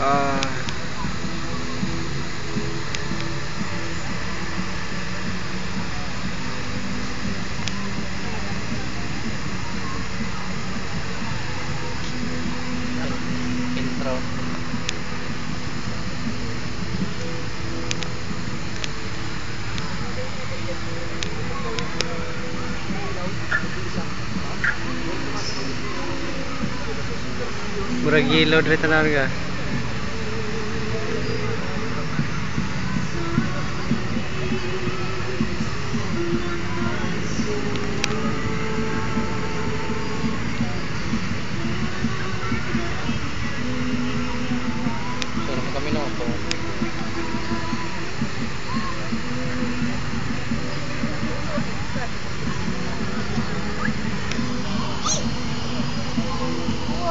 uh, intro Murag yellow dari tanarga.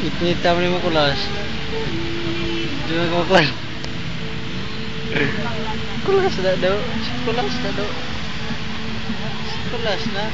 Itinit tama ni Makulas. Hindi na kumakulas. Kulas na daw. Kulas na daw. Kulas na.